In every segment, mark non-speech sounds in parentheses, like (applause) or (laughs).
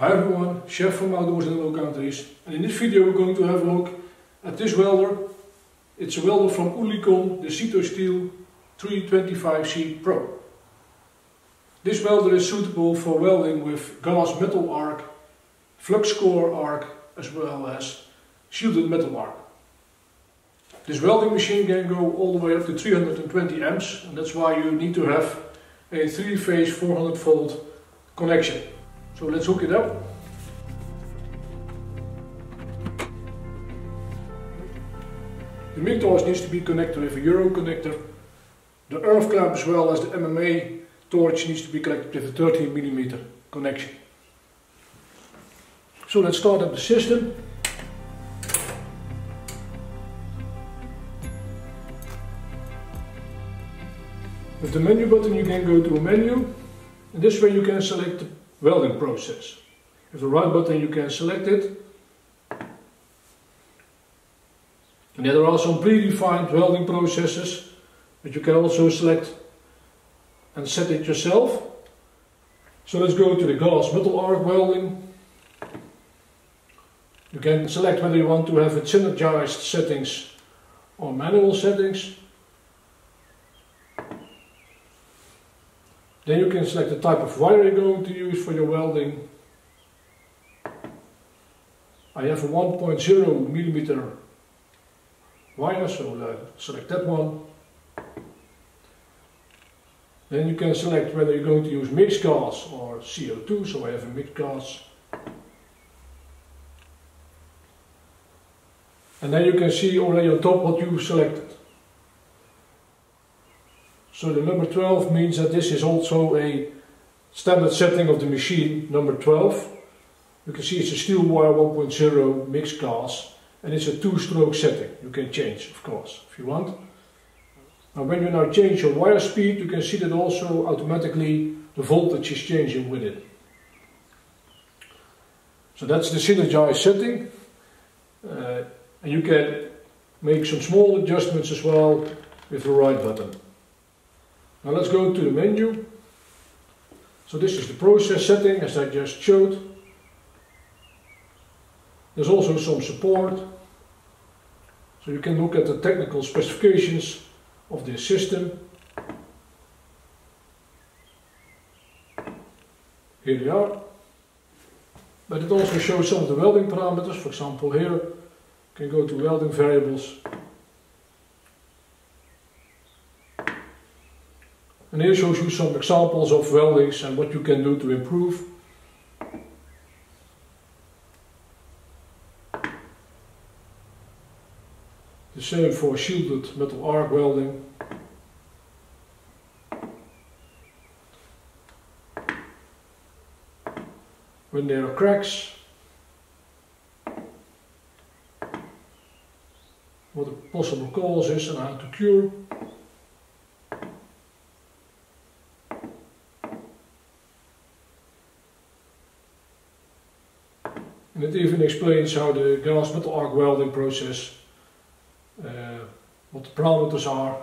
Hi everyone, Chef from Outdoors and Low Countries and in this video we're going to have a look at this welder. It's a welder from Oerlikon, the Citosteel 325C Pro. This welder is suitable for welding with gas metal arc, flux core arc as well as shielded metal arc. This welding machine can go all the way up to 320 amps and that's why you need to have a 3-phase 400 volt connection. So let's hook it up. The MIG needs to be connected with a Euro connector. The earth clamp as well as the MMA torch needs to be connected with a 13 mm connection. So let's start up the system. With the menu button you can go to a menu and this way you can select welding process. With the right button you can select it. And there are some predefined welding processes, but you can also select and set it yourself. So let's go to the gas metal arc welding. You can select whether you want to have it synergized settings or manual settings. Then you can select the type of wire you're going to use for your welding. I have a 1.0 millimeter wire, so I select that one. Then you can select whether you're going to use mixed gas or CO2, so I have a mixed gas. And then you can see already on top what you selected. So the number 12 means that this is also a standard setting of the machine, number 12. You can see it's a steel wire 1.0 mixed gas and it's a two-stroke setting. You can change, of course, if you want. Now when you now change your wire speed, you can see that also automatically the voltage is changing with it. So that's the synergized setting. Uh, and you can make some small adjustments as well with the right button. Now let's go to the menu. So this is the process setting as I just showed. There's also some support. So you can look at the technical specifications of this system. Here they are. But it also shows some of the welding parameters. For example here, you can go to welding variables And here shows you some examples of weldings and what you can do to improve. The same for shielded metal arc welding. When there are cracks, what the possible cause is and how to cure. Explains how the gas metal arc welding process, uh, what the parameters are.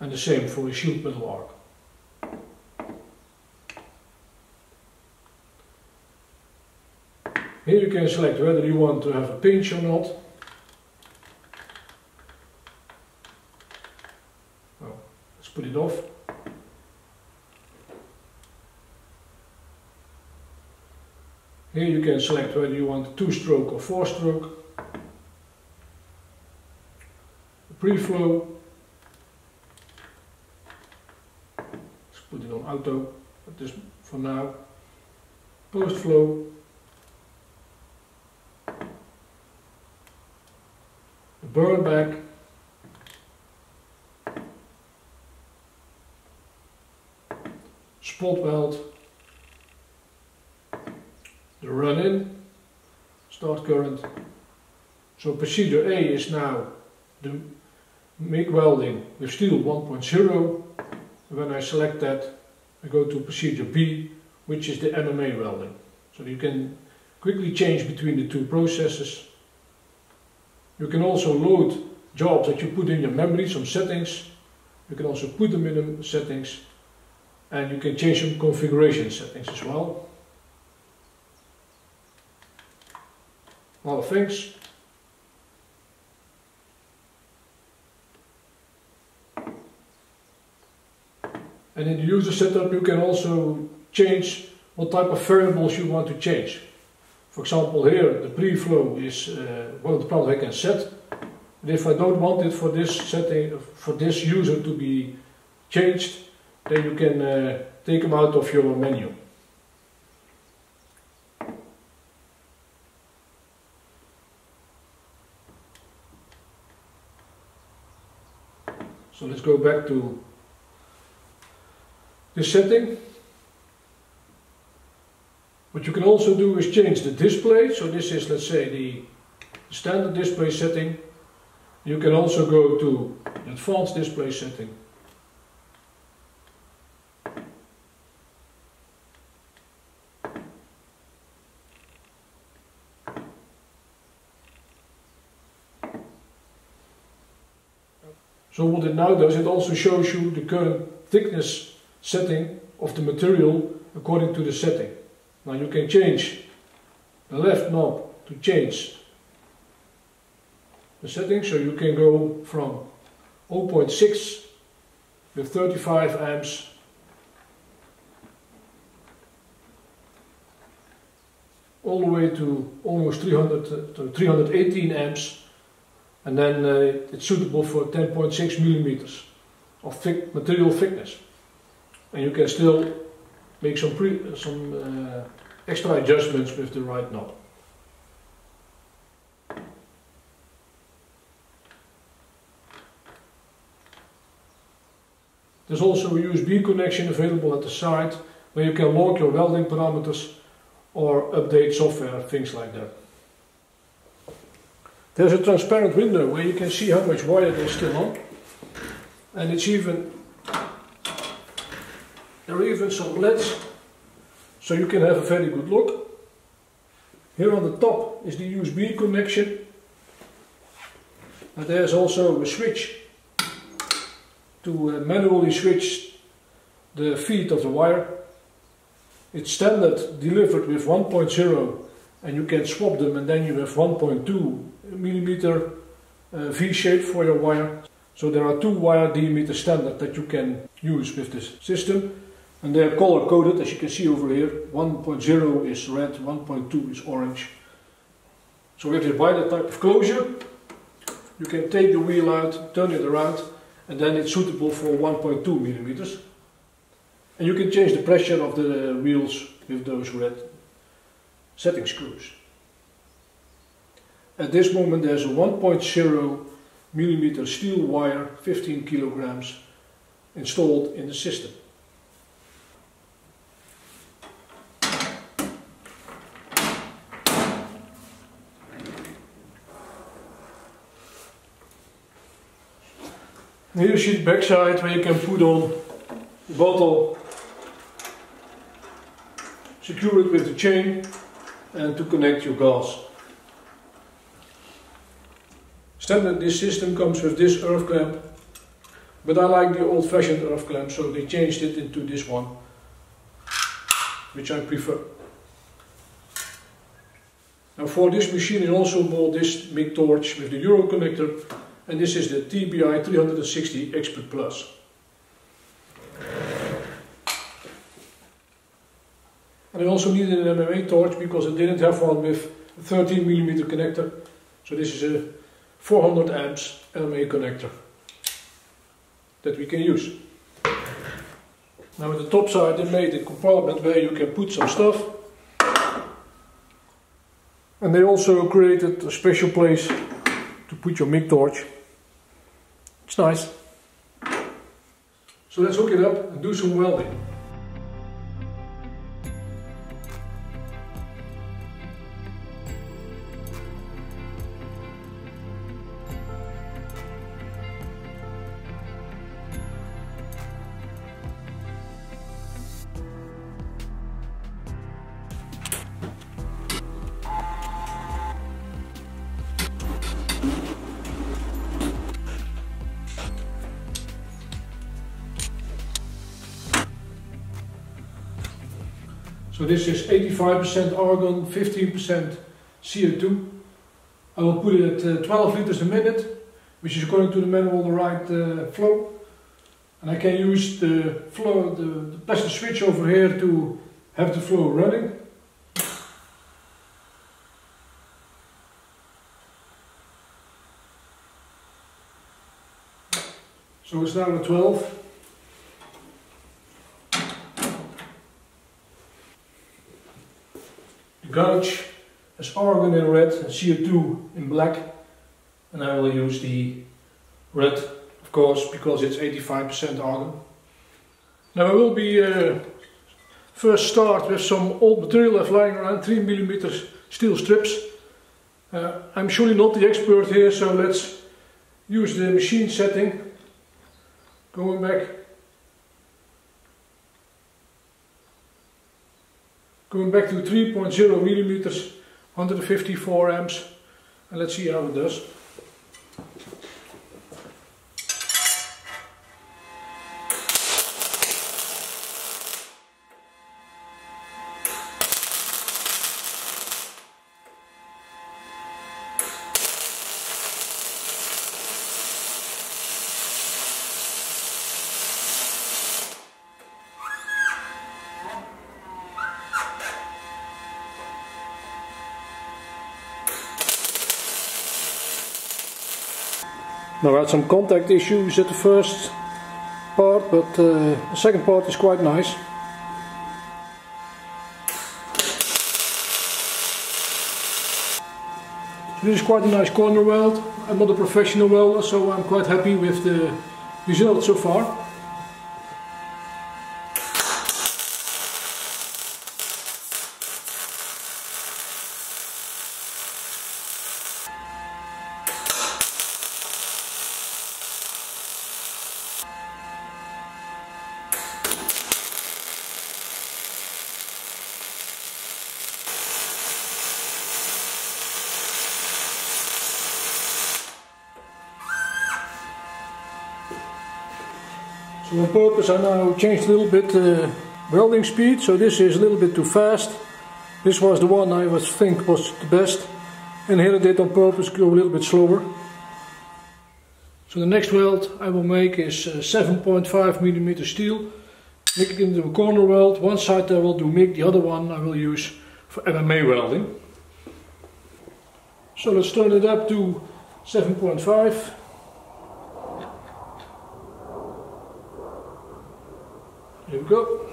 And the same for the shield metal arc. Here you can select whether you want to have a pinch or not. Well, let's put it off. Here you can select whether you want two-stroke or four-stroke. Pre-flow. Let's put it on auto, but this for now. Post-flow. Burn back. Spot weld the run in, start current. So procedure A is now the MIG welding with steel 1.0. When I select that, I go to procedure B, which is the MMA welding. So you can quickly change between the two processes. You can also load jobs that you put in your memory, some settings. You can also put them in the settings. and you can change some configuration settings as well. Lot things. And in the user setup you can also change what type of variables you want to change. For example here the pre-flow is uh, one of the parameters I can set. If I don't want it for this setting, for this user to be changed, then you can uh, take them out of your menu. Go back to this setting. What you can also do is change the display. So this is, let's say, the standard display setting. You can also go to advanced display setting. So what it now does, it also shows you the current thickness setting of the material according to the setting. Now you can change the left knob to change the setting, so you can go from 0.6 with 35 amps all the way to almost 300 to uh, 318 amps and then uh, it's suitable for 10.6 millimeters of thick material thickness and you can still make some, pre, some uh, extra adjustments with the right knob. There's also a USB connection available at the side where you can log your welding parameters or update software, things like that. There's a transparent window where you can see how much wire there's still on. And it's even there are even some LEDs, so you can have a very good look. Here on the top is the USB connection. And there's also a switch to uh, manually switch the feed of the wire. It's standard delivered with 1.0 and you can swap them and then you have 1.2 millimeter uh, V-shape for your wire. So there are two wire diameter standard that you can use with this system. And they are color coded as you can see over here. 1.0 is red, 1.2 is orange. So with this wider type of closure, you can take the wheel out, turn it around, and then it's suitable for 1.2 millimeters. And you can change the pressure of the wheels with those red setting screws. At this moment there's a 1.0 millimeter steel wire, 15 kilograms, installed in the system. Here you see the backside where you can put on the bottle, secure it with the chain and to connect your gas. Standard this system comes with this earth clamp, but I like the old fashioned earth clamp so they changed it into this one, which I prefer. Now for this machine I also bought this MIG torch with the Euro connector and this is the TBI 360 Expert Plus. And I also needed an MMA torch because I didn't have one with a 13 millimeter connector. So this is a 400 amps MMA connector that we can use. Now at the top side they made a compartment where you can put some stuff. And they also created a special place to put your MIG torch. It's nice. So let's hook it up and do some welding. 5% argon, 15% CO2. I will put it at uh, 12 liters a minute, which is according to the manual the right uh, flow. And I can use the flow, the, the plastic switch over here to have the flow running. So it's now at 12. Has argon in red and CO2 in black. And I will use the red, of course, because it's 85% argon. Now I will be uh, first start with some old material left lying around, 3 millimeters steel strips. Uh, I'm surely not the expert here, so let's use the machine setting. Going back Going back to 3.0 millimeters, 154 amps, and let's see how it does. Now I had some contact issues at the first part, but uh, the second part is quite nice. So this is quite a nice corner weld. I'm not a professional welder, so I'm quite happy with the result so far. So on purpose I now changed a little bit uh, welding speed, so this is a little bit too fast. This was the one I was think was the best. And here I did on purpose go a little bit slower. So the next weld I will make is uh, 7.5 millimeter steel. Make it into a corner weld. One side I will do MIG, the other one I will use for MMA welding. So let's turn it up to 7.5. Here we go.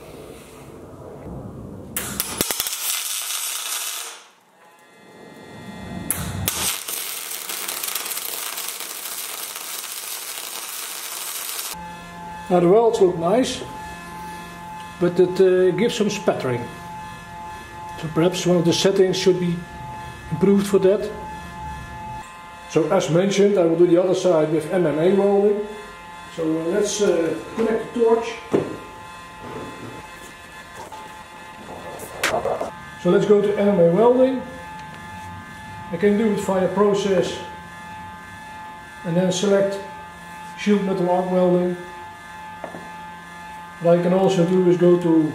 Now the welds look nice, but it uh, gives some spattering. So perhaps one of the settings should be improved for that. So as mentioned, I will do the other side with MMA welding. So uh, let's uh, connect the torch. So let's go to MMA welding. I can do it via process and then select shield metal arc welding. What I can also do is go to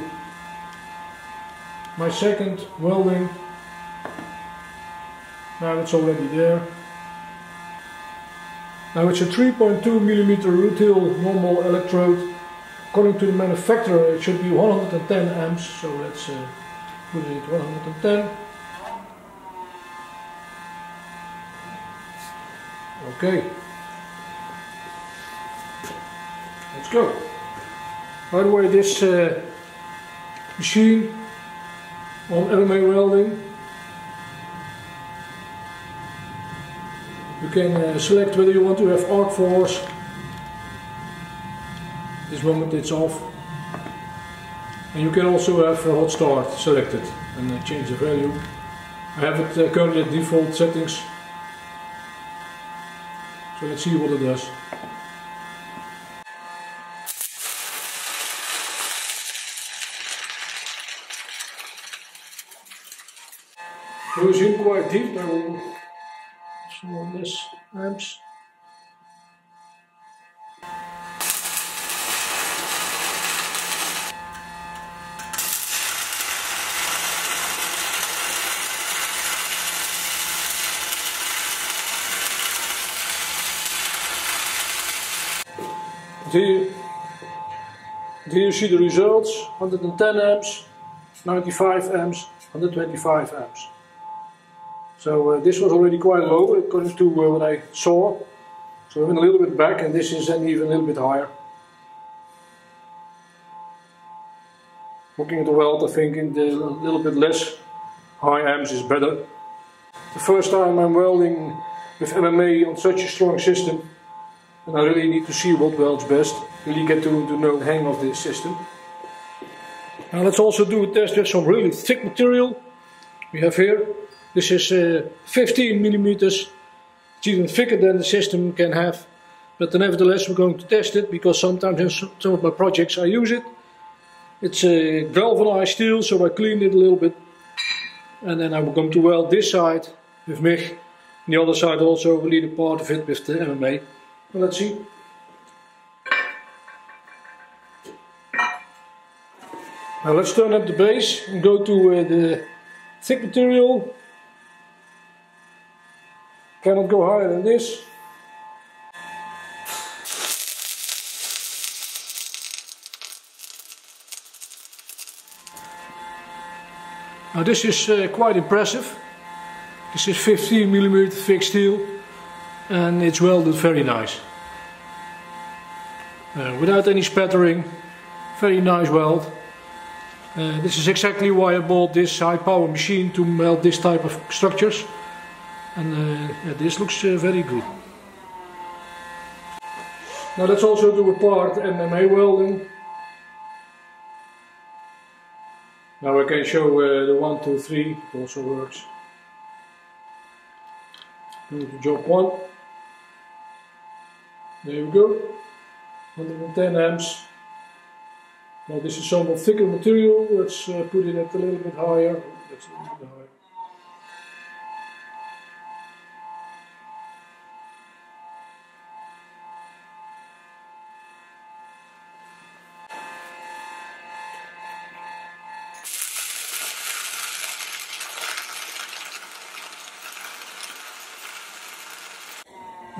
my second welding. Now it's already there. Now it's a 3.2 millimeter rutile normal electrode. According to the manufacturer it should be 110 amps, so let's uh, put it at 110. Okay. Let's go. The way, this uh, machine on MMA welding, you can uh, select whether you want to have arc force. This moment it's off. And you can also have a hot start selected and uh, change the value. I have it currently at default settings. So let's see what it does. It was in quite deep So, will some amps. Do you, do you see the results? 110 amps, 95 amps, 125 amps. So uh, this was already quite low according to uh, what I saw. So I went a little bit back and this is then even a little bit higher. Looking at the weld I think a little bit less high amps is better. The first time I'm welding with MMA on such a strong system and I really need to see what welds best, really get to, to know the hang of this system. Now let's also do a test with some really thick material we have here. This is uh, 15 millimeters. It's even thicker than the system can have. But nevertheless we're going to test it because sometimes in some of my projects I use it. It's a uh, galvanized steel so I cleaned it a little bit. And then I'm going to weld this side with MIG. And the other side also will lead a part of it with the MMA. Well, let's see. Now let's turn up the base and go to uh, the thick material. Cannot go higher than this. Now this is uh, quite impressive. This is 15 millimeter thick steel and it's welded very nice. Uh, without any spattering, very nice weld. Uh, this is exactly why I bought this high power machine to melt this type of structures. And uh, yeah, this looks uh, very good. Now let's also do a part MMA welding. Now I can show uh, the 1, 2, 3, it also works. Job 1. There we go. 110 amps. Now this is somewhat thicker material. Let's uh, put it at a little bit higher. That's a little bit higher.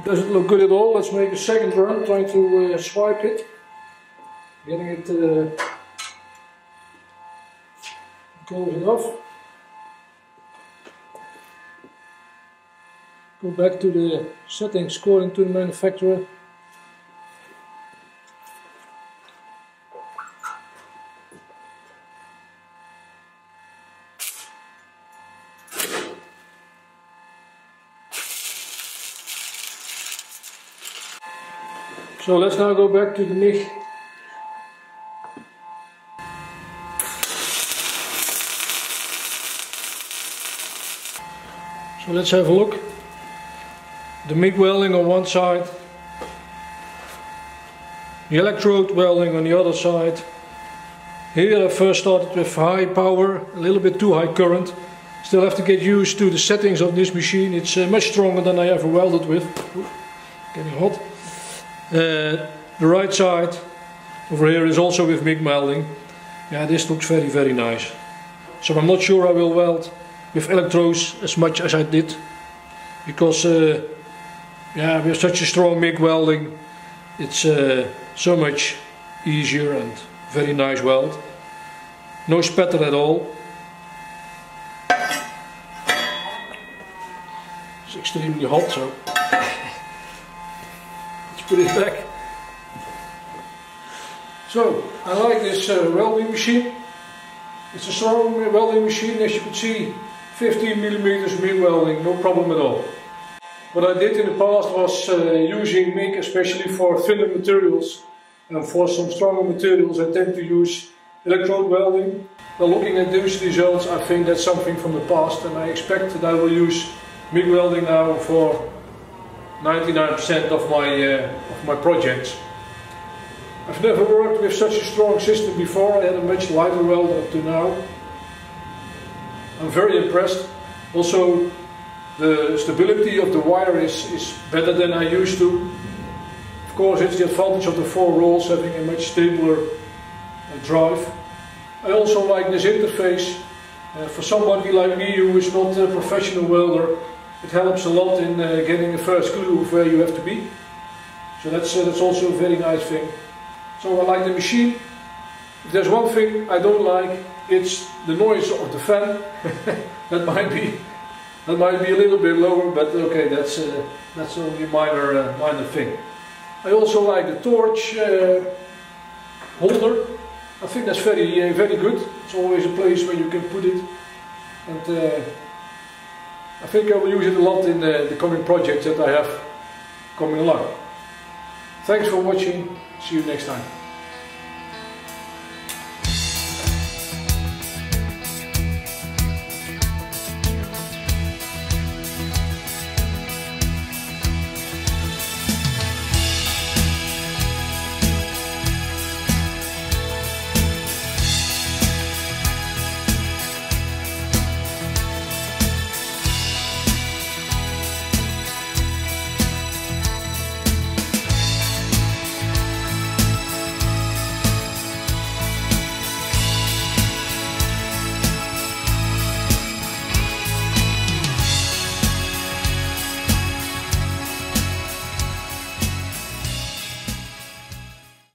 Doesn't look good at all. Let's make a second run, trying to uh, swipe it. Getting it uh, close off. Go back to the settings according to the manufacturer. So let's now go back to the MIG. So let's have a look. The MIG welding on one side, the electrode welding on the other side. Here I first started with high power, a little bit too high current. Still have to get used to the settings of this machine. It's uh, much stronger than I ever welded with. Ooh, getting hot. Uh, the right side over here is also with MIG welding. Yeah, this looks very, very nice. So I'm not sure I will weld with electrodes as much as I did. Because, uh, yeah, with such a strong MIG welding, it's uh, so much easier and very nice weld. No spatter at all. It's extremely hot, so put it back. So, I like this uh, welding machine. It's a strong welding machine, as you can see, 15 millimeters MIG welding, no problem at all. What I did in the past was uh, using MIG especially for thinner materials and for some stronger materials I tend to use electrode welding. Well, looking at these results I think that's something from the past and I expect that I will use MIG welding now for 99% of my, uh, of my projects. I've never worked with such a strong system before, I had a much lighter weld up to now. I'm very impressed. Also, the stability of the wire is, is better than I used to. Of course, it's the advantage of the four rolls having a much stabler uh, drive. I also like this interface. Uh, for somebody like me who is not a professional welder, it helps a lot in uh, getting a first clue of where you have to be. So that's, uh, that's also a very nice thing. So I like the machine. If there's one thing I don't like, it's the noise of the fan. (laughs) that might be that might be a little bit lower, but okay, that's uh, that's only a minor uh, minor thing. I also like the torch uh, holder. I think that's very uh, very good. It's always a place where you can put it, and I think I will use it a lot in the, the coming projects that I have coming along. Thanks for watching. See you next time.